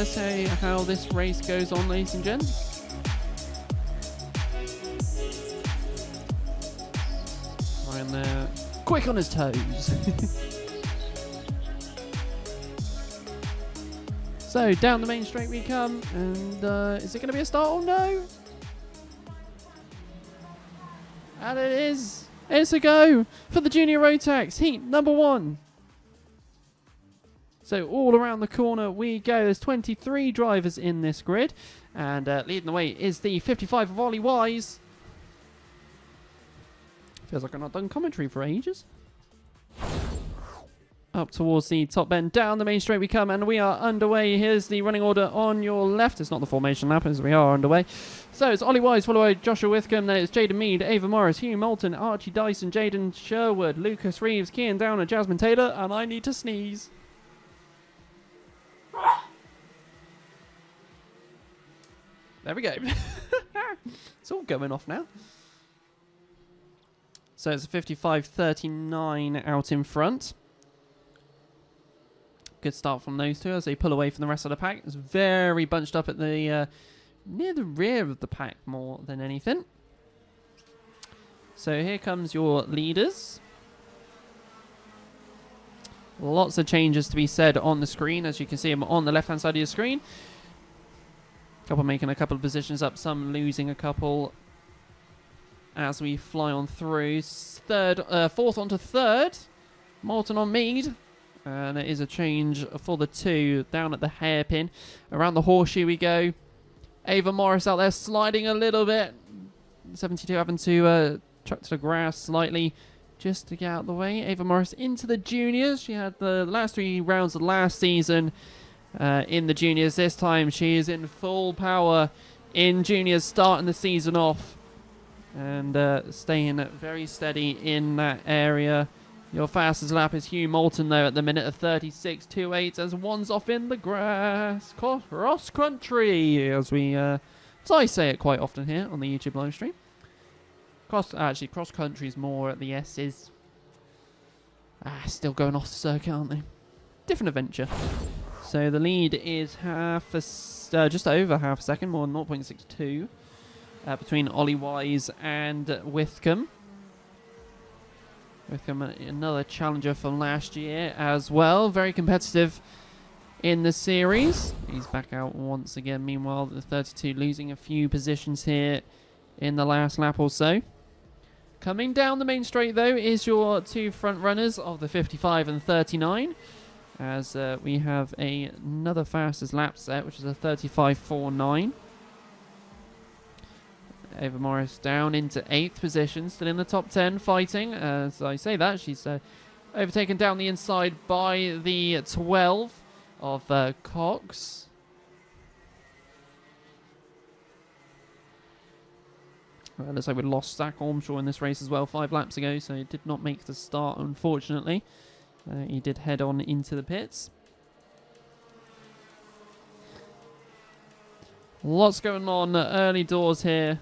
let's see how this race goes on, ladies and gents. Ryan there, quick on his toes. so down the main straight we come, and uh, is it going to be a start or no? And it is. It's a go for the Junior Rotax heat number one. So all around the corner we go. There's 23 drivers in this grid. And uh, leading the way is the 55 of Ollie Wise. Feels like I've not done commentary for ages. Up towards the top bend, down the main straight we come, and we are underway. Here's the running order on your left. It's not the formation lap, as we are underway. So it's Ollie Wise, followed by Joshua Withcombe. Then it's Jaden Mead, Ava Morris, Hugh Moulton, Archie Dyson, Jaden Sherwood, Lucas Reeves, Kian Downer, Jasmine Taylor, and I need to sneeze. There we go. it's all going off now. So it's a 55-39 out in front. Good start from those two as they pull away from the rest of the pack. It's very bunched up at the uh, near the rear of the pack more than anything. So here comes your leaders. Lots of changes to be said on the screen. As you can see them on the left-hand side of your screen. Couple making a couple of positions up, some losing a couple as we fly on through. Third, uh, fourth onto third. Morton on Mead. And it is a change for the two down at the hairpin. Around the horseshoe we go. Ava Morris out there sliding a little bit. 72 having to uh, truck to the grass slightly just to get out of the way. Ava Morris into the juniors. She had the last three rounds of last season uh, in the juniors. This time she is in full power in juniors, starting the season off and uh, staying very steady in that area. Your fastest lap is Hugh Moulton though at the minute of 36.28 as one's off in the grass. Cross country as we, uh, as I say it quite often here on the YouTube live stream. Cross, actually cross country is more at the S's. Ah, still going off the circuit, aren't they? Different adventure. So the lead is half a, uh, just over half a second, more than 0.62 uh, between Ollie Wise and Withcombe. Withcombe, another challenger from last year as well. Very competitive in the series. He's back out once again. Meanwhile, the 32 losing a few positions here in the last lap or so. Coming down the main straight, though, is your two front runners of the 55 and 39. As uh, we have a, another fastest lap set, which is a 35.49. Ava Morris down into 8th position, still in the top 10, fighting. As I say that, she's uh, overtaken down the inside by the 12 of uh, Cox. Well, looks like we lost Zach Ormshaw in this race as well five laps ago, so he did not make the start, unfortunately. Uh, he did head on into the pits. Lots going on early doors here.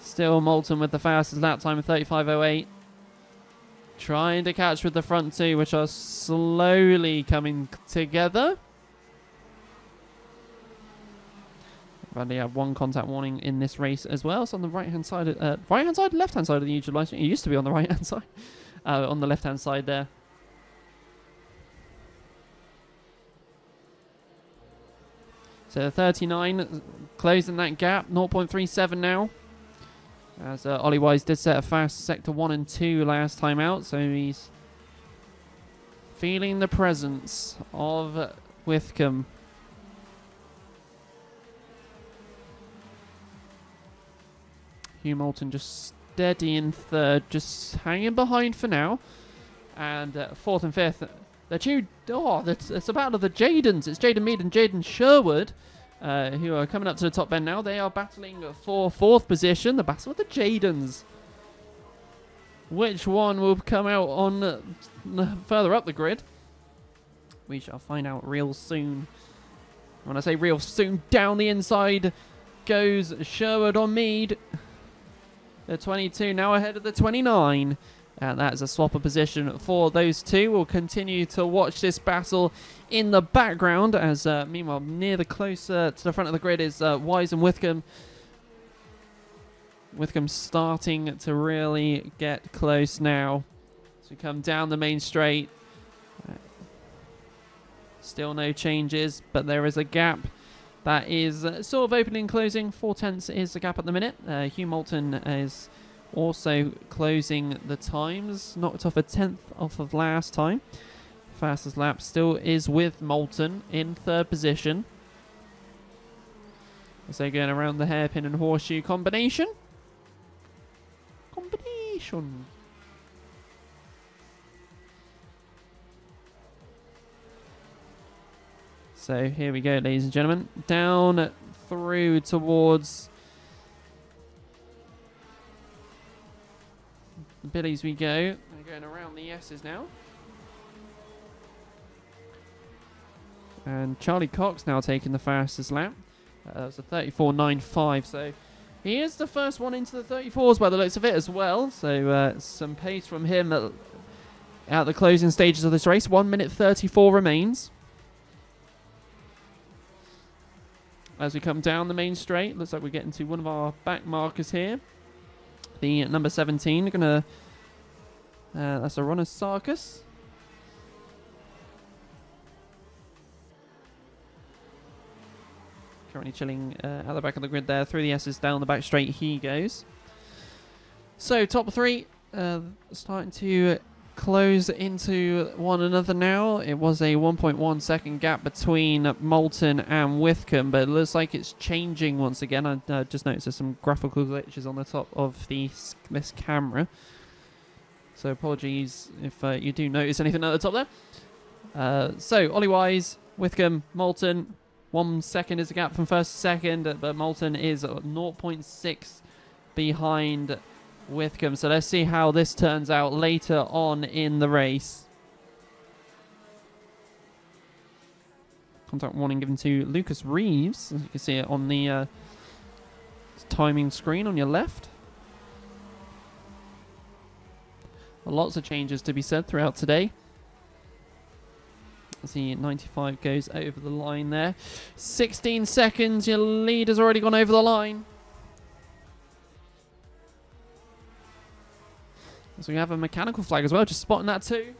Still Moulton with the fastest lap time of 35.08. Trying to catch with the front two, which are slowly coming together. Only had one contact warning in this race as well. So on the right hand side, uh, right hand side, left hand side of the YouTube live stream. It used to be on the right hand side, uh, on the left hand side there. So 39 closing that gap, 0.37 now. As uh, Ollie Wise did set a fast sector 1 and 2 last time out, so he's feeling the presence of Withcombe. Hugh Moulton just steady in third, just hanging behind for now. And uh, fourth and fifth, the two, oh, it's, it's a battle of the Jadens. It's Jaden Mead and Jaden Sherwood. Uh, who are coming up to the top bend now. They are battling for fourth position. The battle of the Jadens. Which one will come out on uh, further up the grid? We shall find out real soon. When I say real soon, down the inside goes Sherwood on Mead. The 22 now ahead of the 29. And that is a swap of position for those two. We'll continue to watch this battle in the background as, uh, meanwhile, near the closer to the front of the grid is uh, Wise and Withcombe. Withcombe starting to really get close now. As we come down the main straight. Still no changes, but there is a gap that is uh, sort of opening and closing. Four tenths is the gap at the minute. Uh, Hugh Moulton is also closing the times. Knocked off a tenth off of last time. Fastest lap still is with Moulton in third position. As they're going around the hairpin and horseshoe combination. Combination. So here we go, ladies and gentlemen. Down through towards the Billies we go. We're going around the S's now. And Charlie Cox now taking the fastest lap. Uh, that was a 34.95. So he is the first one into the 34s by the looks of it as well. So uh, some pace from him at, at the closing stages of this race. 1 minute 34 remains. As we come down the main straight. Looks like we're getting to one of our back markers here. The number 17, gonna uh, that's a runner Sarkis. Currently chilling uh, at the back of the grid there. Through the S's down the back straight he goes. So top three uh, starting to close into one another now. It was a 1.1 second gap between Moulton and Withcombe, but it looks like it's changing once again. I uh, just noticed there's some graphical glitches on the top of the this camera. So apologies if uh, you do notice anything at the top there. Uh, so Ollie Wise, Withcombe, Moulton. One second is the gap from first to second, but Moulton is 0.6 behind Withcombe. So let's see how this turns out later on in the race. Contact warning given to Lucas Reeves. As you can see it on the uh, timing screen on your left. Lots of changes to be said throughout today. As the 95 goes over the line there. 16 seconds. Your lead has already gone over the line. So we have a mechanical flag as well, just spotting that too.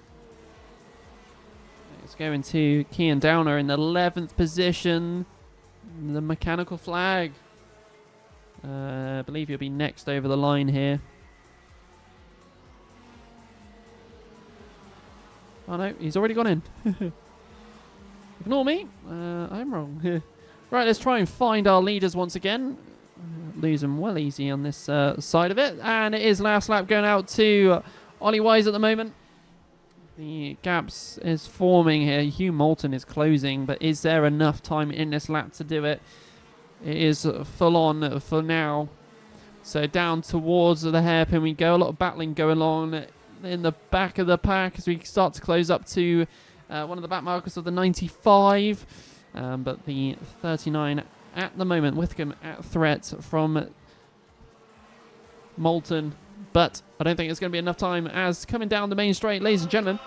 It's going to Kian Downer in the 11th position. The mechanical flag. Uh, I believe he'll be next over the line here. Oh no, he's already gone in. Ignore me. Uh, I'm wrong. right, let's try and find our leaders once again lose them well easy on this uh, side of it. And it is last lap going out to Ollie Wise at the moment. The gaps is forming here. Hugh Moulton is closing, but is there enough time in this lap to do it? It is full on for now. So down towards the hairpin we go. A lot of battling going on in the back of the pack as we start to close up to uh, one of the back markers of the 95. Um, but the 39 at the moment. Withcombe at threat from Moulton, but I don't think it's going to be enough time as coming down the main straight, ladies and gentlemen.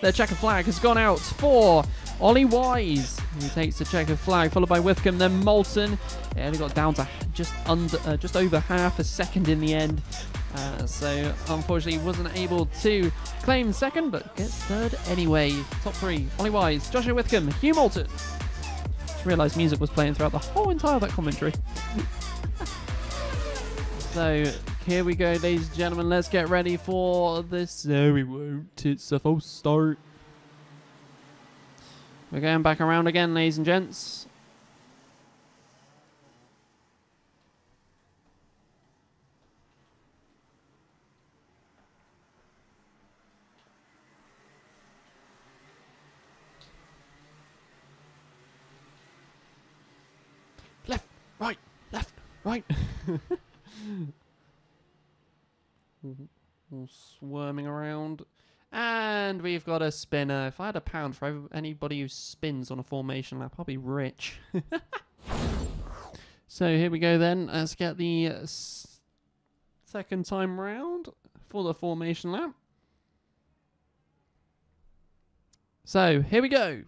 The checker flag has gone out for Ollie Wise. He takes the checker flag, followed by Withcombe, then Moulton. Yeah, they got down to just under, uh, just over half a second in the end. Uh, so unfortunately, wasn't able to claim second, but gets third anyway. Top three: Ollie Wise, Joshua Withcombe, Hugh Moulton realised music was playing throughout the whole entire that commentary. so here we go, ladies and gentlemen. Let's get ready for this. No, we won't. It's a false start. We're going back around again, ladies and gents. Right, left, right. All swarming around. And we've got a spinner. If I had a pound for anybody who spins on a formation lap, I'll be rich. so here we go then. Let's get the uh, second time round for the formation lap. So here we go.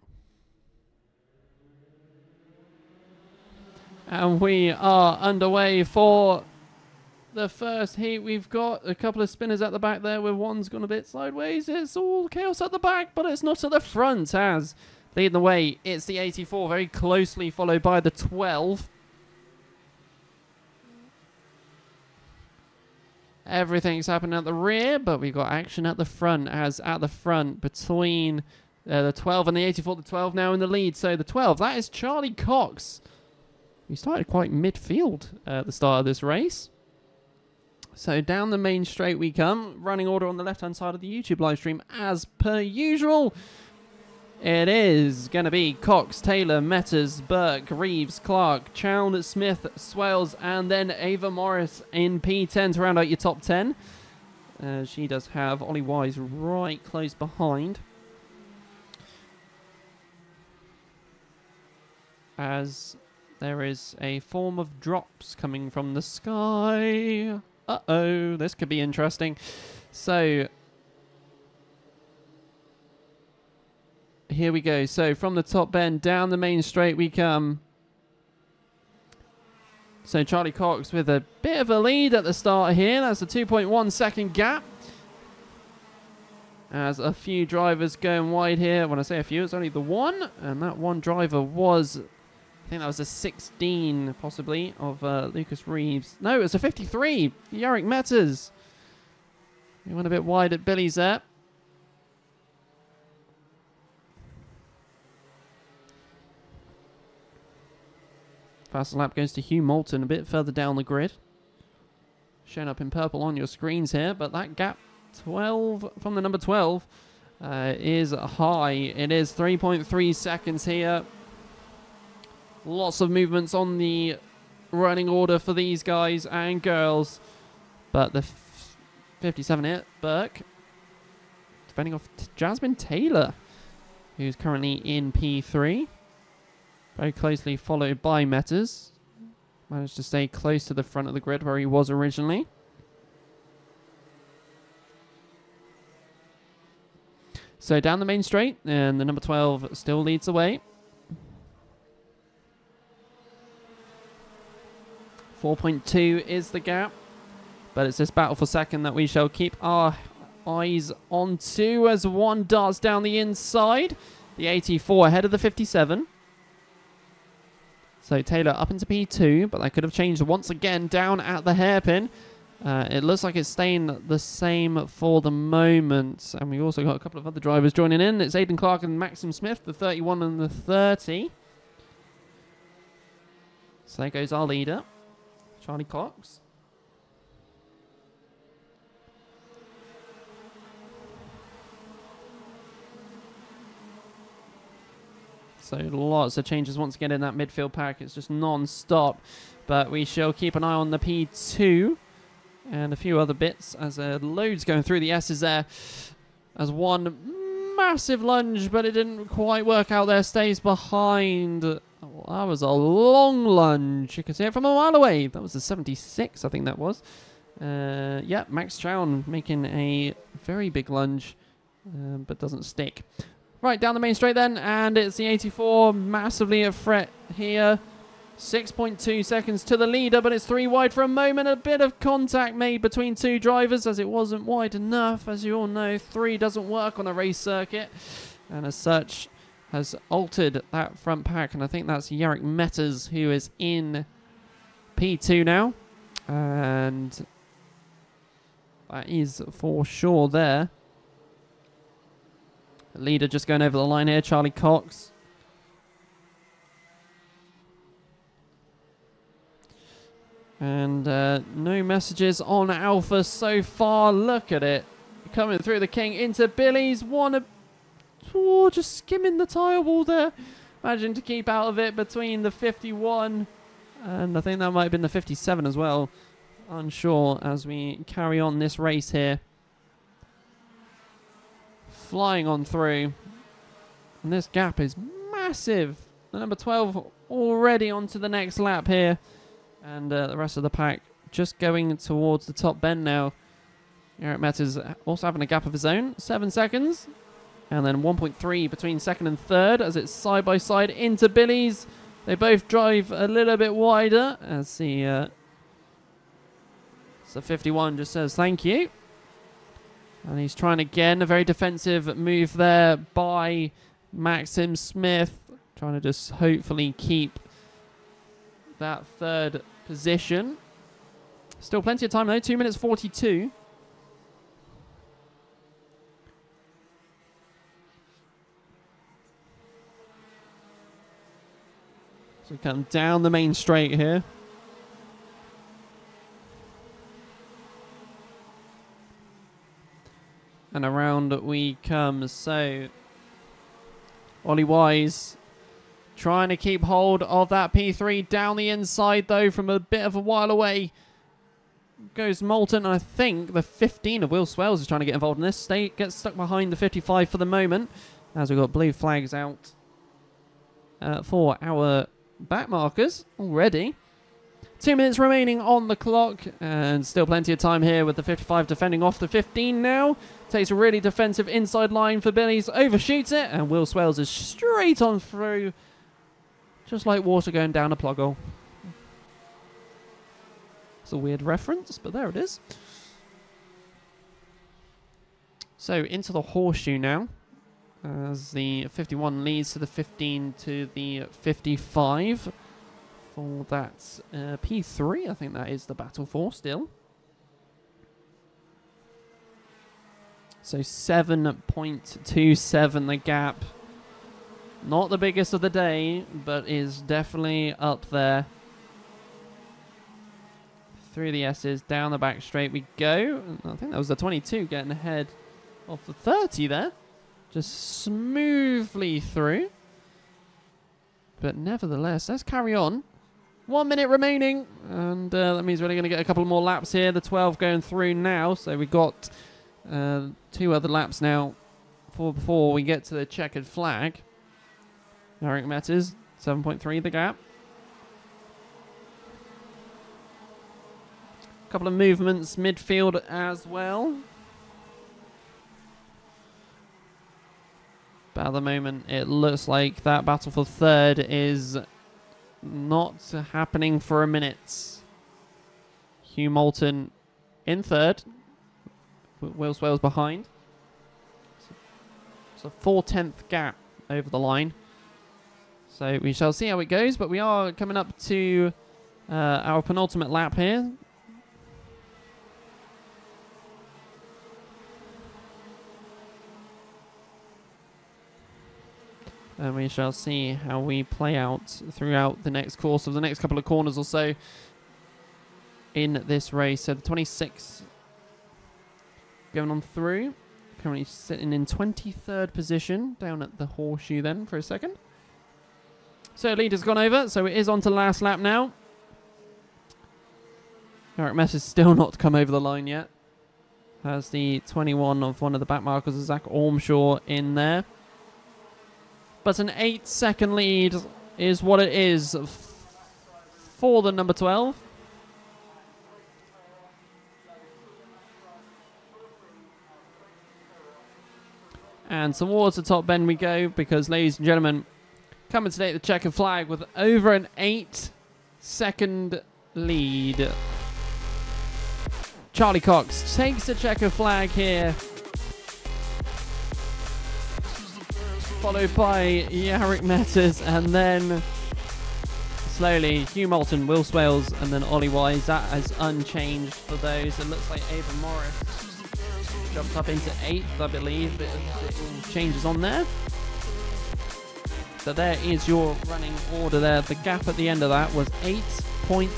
And we are underway for the first heat. We've got a couple of spinners at the back there where one's gone a bit sideways. It's all chaos at the back, but it's not at the front as leading the way. It's the 84 very closely followed by the 12. Everything's happening at the rear, but we've got action at the front as at the front between uh, the 12 and the 84. The 12 now in the lead. So the 12, that is Charlie Cox. We started quite midfield at the start of this race. So down the main straight we come. Running order on the left-hand side of the YouTube live stream as per usual. It is going to be Cox, Taylor, Metters, Burke, Reeves, Clark, Chown, Smith, Swales, and then Ava Morris in P10 to round out your top 10. Uh, she does have Ollie Wise right close behind. As there is a form of drops coming from the sky. Uh-oh, this could be interesting. So, here we go. So, from the top bend, down the main straight we come. So, Charlie Cox with a bit of a lead at the start here. That's a 2.1 second gap. As a few drivers going wide here. When I say a few, it's only the one. And that one driver was I think that was a 16, possibly, of uh, Lucas Reeves. No, it was a 53. Jarek Metters. He went a bit wide at Billy's there. Fast lap goes to Hugh Moulton a bit further down the grid. Shown up in purple on your screens here, but that gap 12 from the number 12 uh, is high. It is 3.3 seconds here. Lots of movements on the running order for these guys and girls. But the 57 hit, Burke, defending off Jasmine Taylor, who's currently in P3. Very closely followed by Metters. Managed to stay close to the front of the grid where he was originally. So down the main straight, and the number 12 still leads the way. 4.2 is the gap. But it's this battle for second that we shall keep our eyes on to as one darts down the inside. The 84 ahead of the 57. So Taylor up into P2, but that could have changed once again down at the hairpin. Uh, it looks like it's staying the same for the moment. And we also got a couple of other drivers joining in. It's Aidan Clark and Maxim Smith, the 31 and the 30. So there goes our leader. Charlie Cox. So lots of changes once again in that midfield pack. It's just non-stop. But we shall keep an eye on the P2 and a few other bits as uh, loads going through the S's there. As one massive lunge, but it didn't quite work out there. Stays behind that was a long lunge. You can see it from a mile away. That was a 76, I think that was. Uh, yeah, Max Chown making a very big lunge, uh, but doesn't stick. Right, down the main straight then, and it's the 84, massively a threat here. 6.2 seconds to the leader, but it's three wide for a moment. A bit of contact made between two drivers as it wasn't wide enough. As you all know, three doesn't work on a race circuit. And as such, has altered that front pack, and I think that's Jarek Metters who is in P2 now. And that is for sure there. The leader just going over the line here, Charlie Cox. And uh, no messages on Alpha so far. Look at it. Coming through the King into Billy's. One Oh, just skimming the tire wall there. Imagine to keep out of it between the 51 and I think that might have been the 57 as well. Unsure as we carry on this race here. Flying on through. And this gap is massive. The number 12 already onto the next lap here. And uh, the rest of the pack just going towards the top bend now. Jarek Metters also having a gap of his own. Seven seconds. And then 1.3 between second and third as it's side by side into Billy's. They both drive a little bit wider as the uh, so 51 just says thank you. And he's trying again, a very defensive move there by Maxim Smith, trying to just hopefully keep that third position. Still plenty of time though, 2 minutes 42. We come down the main straight here. And around we come. So Ollie Wise trying to keep hold of that P3 down the inside though from a bit of a while away. Goes Moulton. I think the 15 of Will Swales is trying to get involved in this. State gets stuck behind the 55 for the moment as we've got blue flags out uh, for our back markers already. Two minutes remaining on the clock, and still plenty of time here with the 55 defending off the 15 now. Takes a really defensive inside line for Billy's, overshoots it, and Will Swales is straight on through, just like water going down a plug hole. It's a weird reference, but there it is. So into the horseshoe now as the 51 leads to the 15 to the 55 for that uh, P3. I think that is the battle for still. So 7.27 the gap. Not the biggest of the day, but is definitely up there. Through the S's, down the back straight we go. I think that was the 22 getting ahead of the 30 there. Just smoothly through. But nevertheless, let's carry on. One minute remaining. And uh, that means we're only going to get a couple more laps here. The 12 going through now. So we've got uh, two other laps now for before we get to the checkered flag. Jarek Metters 7.3 the gap. A Couple of movements midfield as well. But at the moment, it looks like that battle for third is not happening for a minute. Hugh Moulton in third. Will Swales behind. It's a four-tenth gap over the line. So we shall see how it goes, but we are coming up to uh, our penultimate lap here. And we shall see how we play out throughout the next course of the next couple of corners or so in this race. So the 26 going on through, currently sitting in 23rd position down at the horseshoe then for a second. So leader's gone over, so it is on to last lap now. Eric Mess has still not come over the line yet. Has the 21 of one of the back markers, Zach Ormshaw, in there. But an 8 second lead is what it is for the number 12. And towards the top bend we go because, ladies and gentlemen, coming to take the checkered flag with over an 8 second lead. Charlie Cox takes the checkered flag here followed by Jarek Metters, and then slowly Hugh Moulton, Will Swales, and then Ollie Wise. That has unchanged for those. It looks like Ava Morris jumped up into eighth, I believe. It, it changes on there. So there is your running order there. The gap at the end of that was 8.6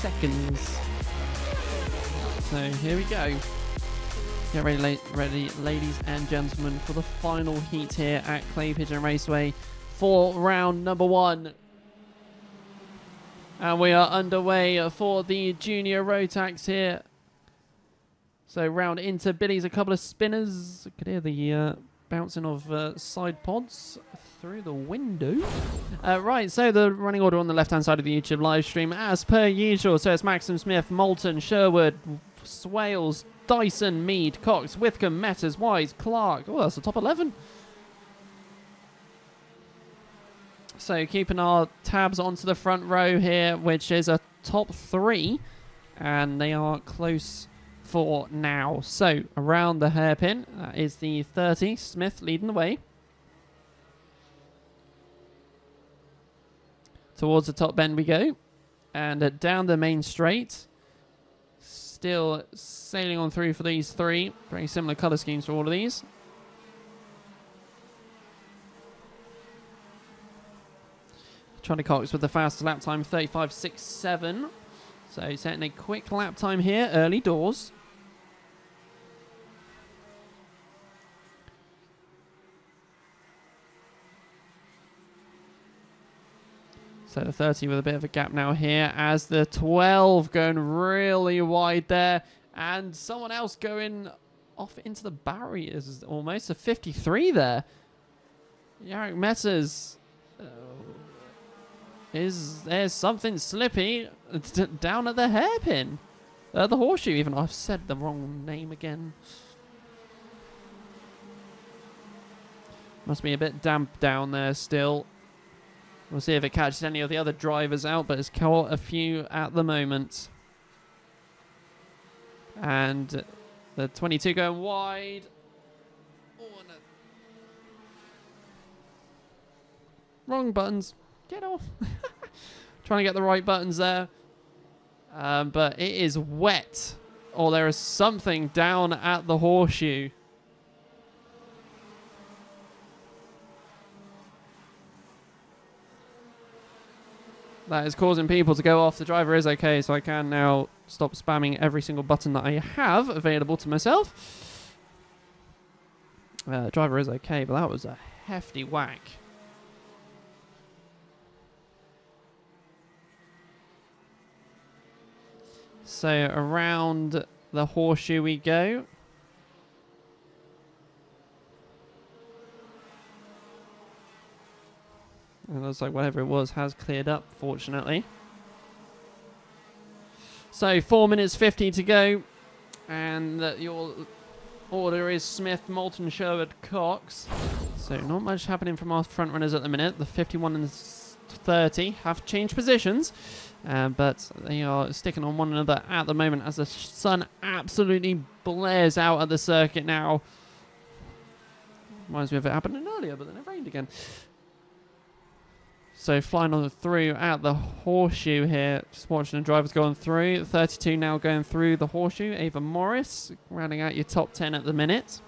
seconds. So here we go. Get ready, ready, ladies and gentlemen, for the final heat here at Clay Pigeon Raceway for round number one. And we are underway for the junior Rotax here. So round into Billy's a couple of spinners. Could hear the uh, bouncing of uh, side pods through the window. Uh, right, so the running order on the left-hand side of the YouTube live stream, as per usual. So it's Maxim Smith, Moulton, Sherwood, Swales, Dyson, Mead, Cox, Withcombe, Metters, Wise, Clark. Oh, that's the top 11. So keeping our tabs onto the front row here, which is a top three, and they are close for now. So around the hairpin that is the 30. Smith leading the way. Towards the top bend we go, and uh, down the main straight. Still sailing on through for these three. Very similar colour schemes for all of these. Charlie Cox with the fastest lap time, 35.67. So setting a quick lap time here, early doors. So the 30 with a bit of a gap now here as the 12 going really wide there. And someone else going off into the barriers almost. A 53 there. Jarek Metters. Uh, is there something slippy down at the hairpin? Uh, the horseshoe even. I've said the wrong name again. Must be a bit damp down there still. We'll see if it catches any of the other drivers out, but it's caught a few at the moment. And the 22 going wide. Oh, no. Wrong buttons. Get off. Trying to get the right buttons there. Um, but it is wet. Or there is something down at the horseshoe. That is causing people to go off. The driver is okay, so I can now stop spamming every single button that I have available to myself. Uh, driver is okay, but that was a hefty whack. So around the horseshoe we go. It looks like whatever it was has cleared up, fortunately. So, 4 minutes 50 to go. And uh, your order is Smith, Moulton, Sherwood, Cox. So, not much happening from our front runners at the minute. The 51 and 30 have changed positions. Uh, but they are sticking on one another at the moment as the sun absolutely blares out at the circuit now. Reminds me of it happening earlier, but then it rained again. So flying on through at the horseshoe here. Just watching the drivers going through. 32 now going through the horseshoe. Ava Morris rounding out your top 10 at the minute.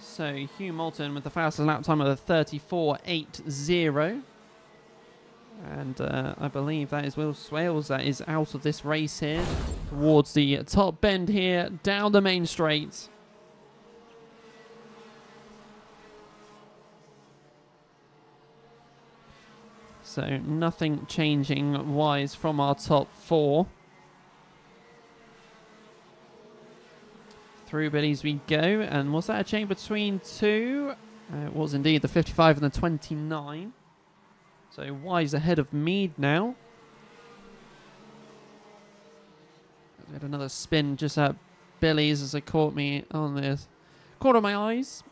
So Hugh Moulton with the fastest lap time of the 34.80. And uh, I believe that is Will Swales that is out of this race here. Towards the top bend here, down the main straight. So nothing changing wise from our top four. Through Billy's we go. And was that a change between two? Uh, it was indeed the 55 and the 29. So Wise ahead of Mead now. I had another spin just at Billy's as it caught me on this. Caught on my eyes.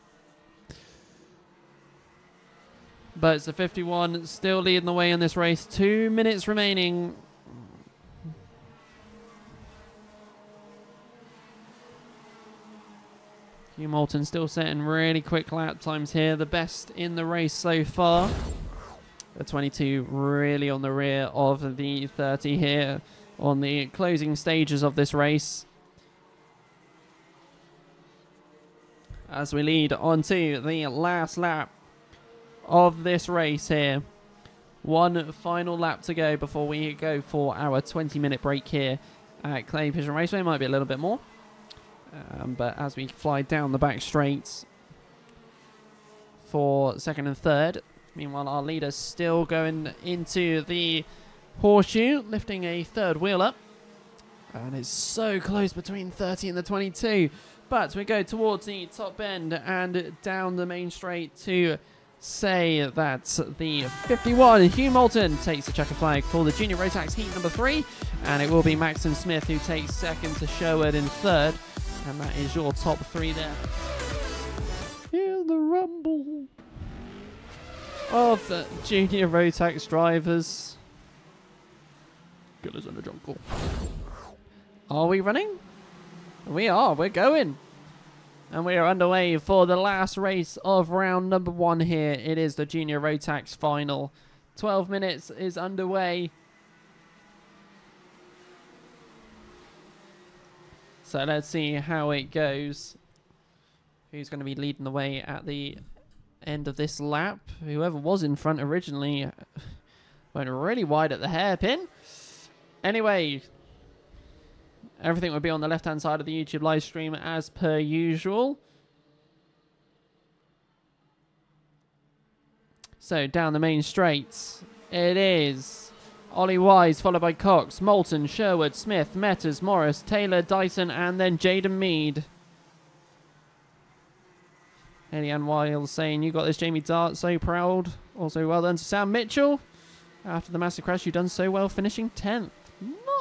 But it's the 51 still leading the way in this race. Two minutes remaining. Hugh Moulton still setting really quick lap times here. The best in the race so far. The 22 really on the rear of the 30 here on the closing stages of this race. As we lead on to the last lap of this race here. One final lap to go before we go for our 20 minute break here at Clay Pigeon Raceway. Might be a little bit more. Um, but as we fly down the back straights for second and third. Meanwhile, our leader still going into the horseshoe, lifting a third wheel up. And it's so close between 30 and the 22. But we go towards the top bend and down the main straight to say that the 51 Hugh Moulton takes the checker flag for the junior Rotax heat number three, and it will be Maxim Smith who takes second to Sherwood in third, and that is your top three there. Hear the rumble of the junior Rotax drivers. Killers in the jungle. Are we running? We are. We're going. And we are underway for the last race of round number one here. It is the Junior Rotax final. 12 minutes is underway. So let's see how it goes. Who's going to be leading the way at the end of this lap? Whoever was in front originally uh, went really wide at the hairpin. Anyway, everything will be on the left hand side of the YouTube live stream as per usual. So down the main straights, it is Ollie Wise, followed by Cox, Moulton, Sherwood, Smith, Metters, Morris, Taylor, Dyson, and then Jaden Mead. Elian Wiles saying, You got this, Jamie Dart. So proud. Also, well done to Sam Mitchell. After the massive crash, you've done so well, finishing 10th.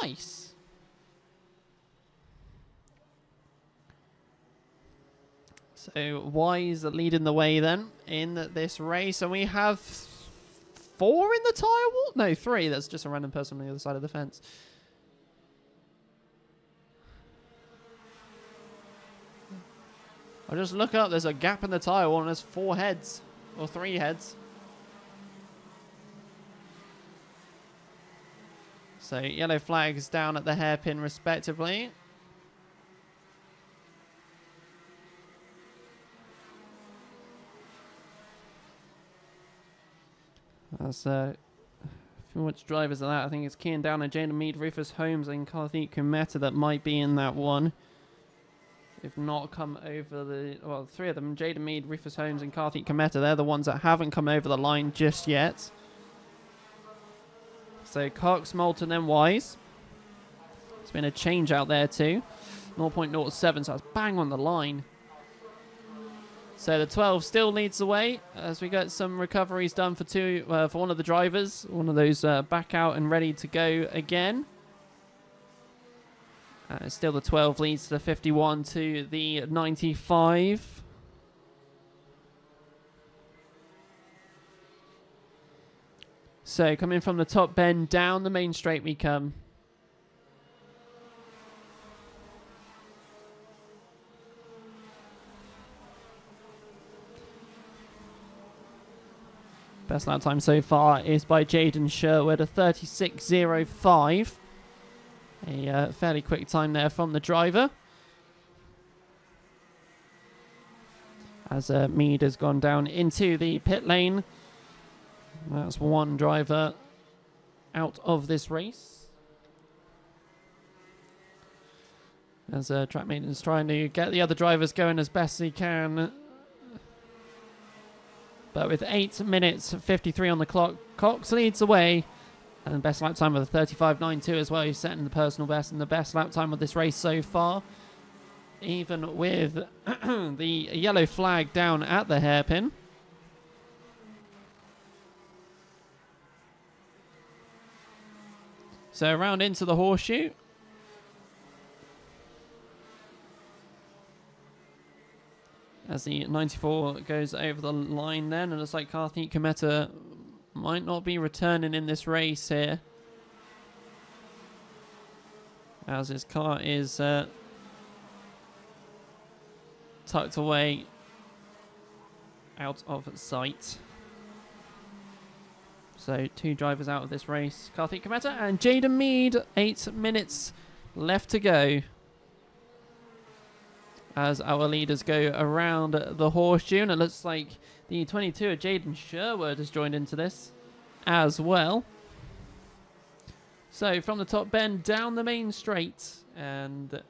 Nice. So Wise leading the way then in this race, and we have four in the tire wall. No, three. That's just a random person on the other side of the fence. I just look up. There's a gap in the tire wall, and there's four heads or three heads. So yellow flags down at the hairpin respectively. That's uh, which drivers are that? I think it's Kian Downer, Jaden Mead, Rufus Holmes, and Karthik Kumeta that might be in that one. If not come over the well, three of them, Jaden Mead, Rufus Holmes, and Karthik Kumeta. They're the ones that haven't come over the line just yet. So Cox, Moulton, then Wise. It's been a change out there too. 0.07, so that's bang on the line. So the 12 still leads the way as we get some recoveries done for two uh, for one of the drivers. One of those uh, back out and ready to go again. Uh, still the 12 leads the 51 to the 95. So coming from the top bend down the main straight we come. Best lap time so far is by Jaden Sherwood, a 36.05. A uh, fairly quick time there from the driver. As uh, Mead has gone down into the pit lane. That's one driver out of this race. As uh, track maintenance trying to get the other drivers going as best he can. But with 8 minutes 53 on the clock, Cox leads away. And best lap time of the 35.92 as well. He's setting the personal best and the best lap time of this race so far. Even with the yellow flag down at the hairpin. So around into the horseshoe. As the 94 goes over the line then, and it's like Karthik Kometa might not be returning in this race here. As his car is uh, tucked away out of sight. So two drivers out of this race. Karthik Kometa and Jaden Mead. Eight minutes left to go. As our leaders go around the horseshoe. And it looks like the 22 of Jaden Sherwood has joined into this as well. So from the top bend down the main straight. And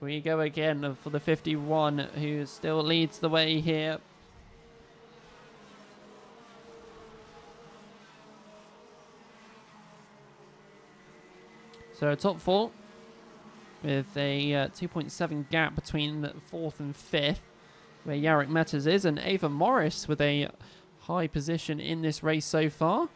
we go again for the 51 who still leads the way here. So top four with a uh, 2.7 gap between fourth and fifth, where Jarek Metters is, and Ava Morris with a high position in this race so far.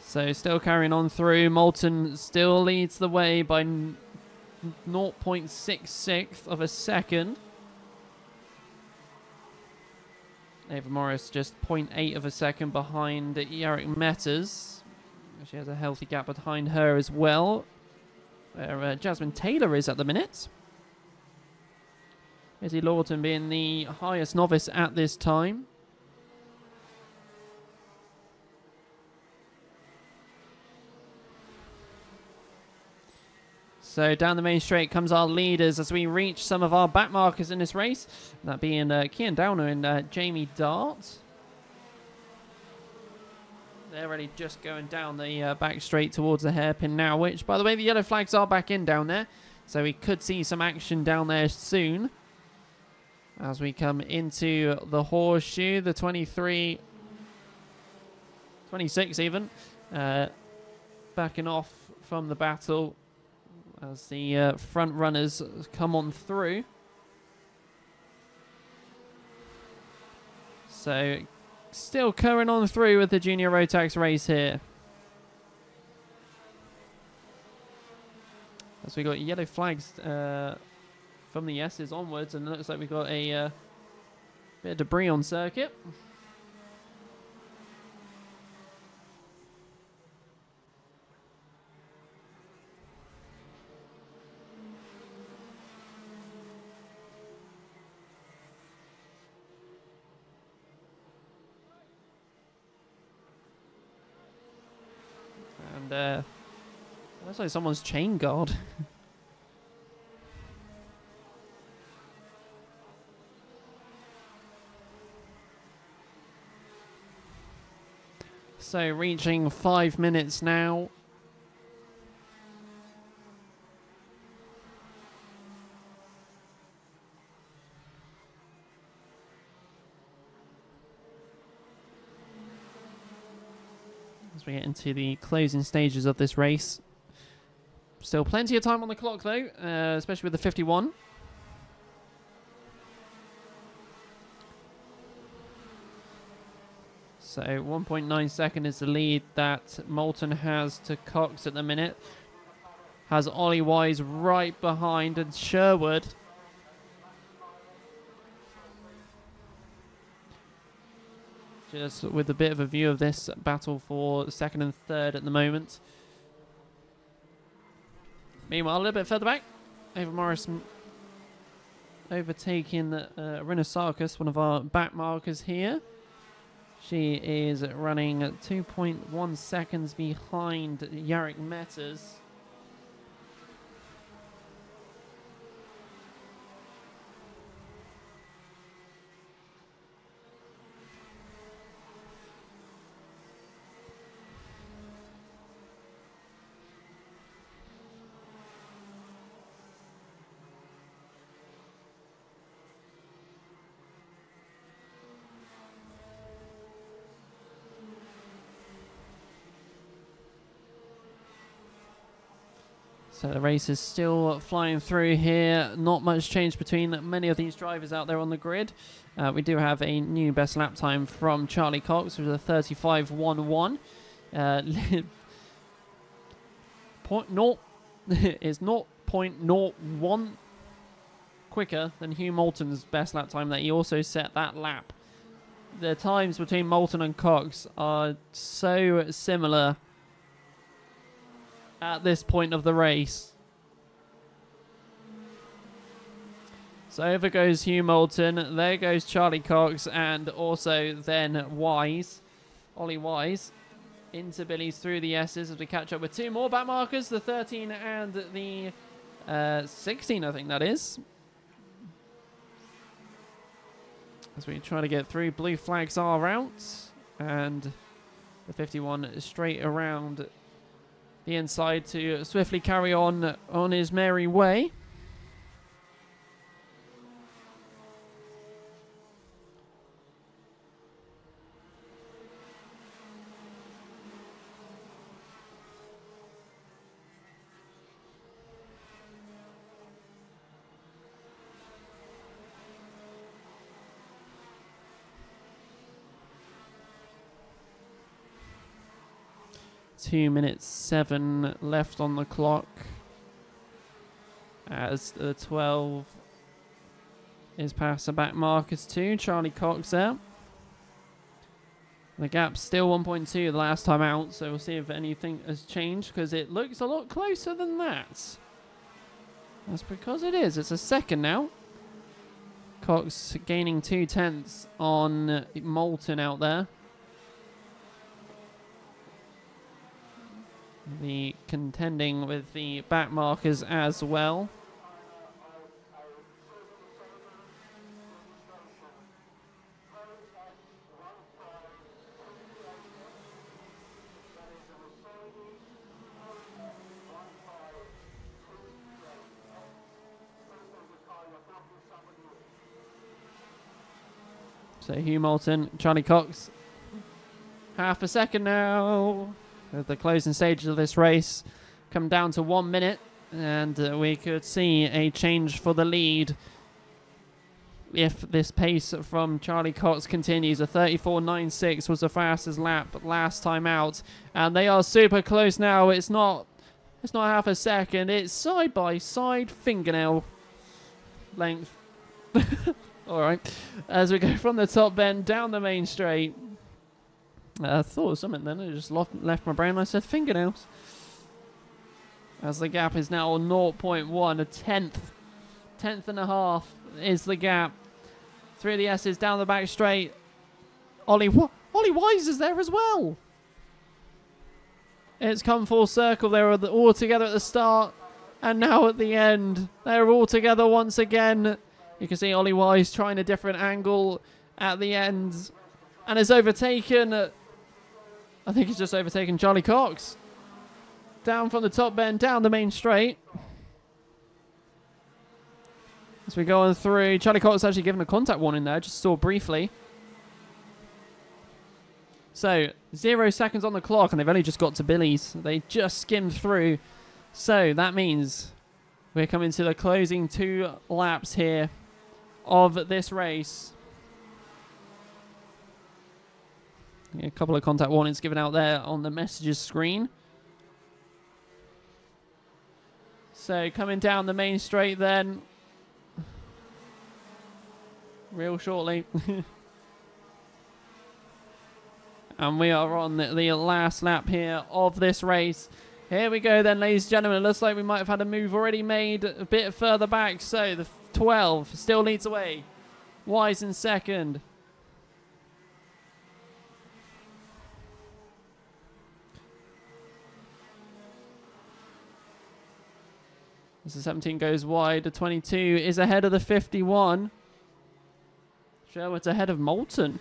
So still carrying on through. Moulton still leads the way by 0.66 of a second. Ava Morris just 0.8 of a second behind Jarek Metters. She has a healthy gap behind her as well. Where uh, Jasmine Taylor is at the minute. Izzy Lawton being the highest novice at this time. So down the main straight comes our leaders as we reach some of our back markers in this race. That being uh, Kian Downer and uh, Jamie Dart. They're already just going down the uh, back straight towards the hairpin now, which, by the way, the yellow flags are back in down there. So we could see some action down there soon. As we come into the horseshoe, the 23, 26 even, uh, backing off from the battle as the uh, front runners come on through. So, still going on through with the Junior Rotax race here. As we got yellow flags uh, from the S's onwards, and it looks like we've got a uh, bit of debris on circuit. Uh, looks like someone's chain guard. so reaching five minutes now. Into the closing stages of this race. Still plenty of time on the clock though, uh, especially with the 51. So 1.9 second is the lead that Moulton has to Cox at the minute. Has Ollie Wise right behind and Sherwood just with a bit of a view of this battle for second and third at the moment. Meanwhile, a little bit further back, Ava Morris overtaking uh, one of our back markers here. She is running 2.1 seconds behind Jarek Metters. So the race is still flying through here. Not much change between many of these drivers out there on the grid. Uh, we do have a new best lap time from Charlie Cox, which is a 35.11. Uh, point naught is 0.01 quicker than Hugh Moulton's best lap time that he also set that lap. The times between Moulton and Cox are so similar at this point of the race. So over goes Hugh Moulton. There goes Charlie Cox and also then Wise. Ollie Wise into Billy's through the S's as we catch up with two more back markers, the 13 and the uh, 16, I think that is. As we try to get through, blue flags are out and the 51 straight around the inside to swiftly carry on on his merry way. Two minutes seven left on the clock. As the 12 is past the back markers too. Charlie Cox there. The gap's still 1.2 the last time out, so we'll see if anything has changed because it looks a lot closer than that. That's because it is. It's a second now. Cox gaining two tenths on Moulton out there. The contending with the back markers as well. So Hugh Moulton, Charlie Cox, half a second now. The closing stages of this race, come down to one minute, and uh, we could see a change for the lead if this pace from Charlie Cox continues. A 34.96 was the fastest lap last time out, and they are super close now. It's not, it's not half a second. It's side by side fingernail length. All right. As we go from the top bend down the main straight. I thought of something then. It just left, left my brain. I said fingernails. As the gap is now 0.1, a tenth. Tenth and a half is the gap. Three of the S's down the back straight. Ollie, Ollie Wise is there as well. It's come full circle. They were all together at the start. And now at the end, they're all together once again. You can see Ollie Wise trying a different angle at the end. And is overtaken, I think he's just overtaken Charlie Cox. Down from the top bend, down the main straight. As we go on through, Charlie Cox has actually given a contact warning there, just saw briefly. So, zero seconds on the clock, and they've only just got to Billy's. They just skimmed through. So, that means we're coming to the closing two laps here of this race. A couple of contact warnings given out there on the messages screen. So coming down the main straight then. Real shortly. and we are on the, last lap here of this race. Here we go then, ladies and gentlemen. It looks like we might have had a move already made a bit further back. So the 12 still leads away. Wise in second. As the 17 goes wide, the 22 is ahead of the 51. Sherwood's ahead of Moulton.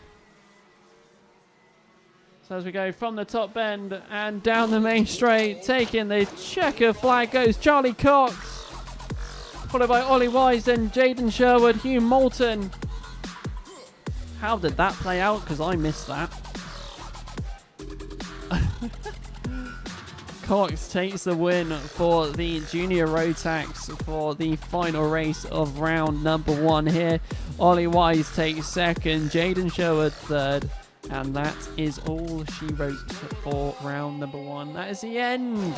So as we go from the top bend and down the main straight, taking the checker flag goes Charlie Cox followed by Ollie Wise, then Jaden Sherwood, Hugh Moulton. How did that play out? Because I missed that. Cox takes the win for the Junior Rotax for the final race of round number one here. Ollie Wise takes second, Jaden Sherwood third. And that is all she wrote for round number one. That is the end.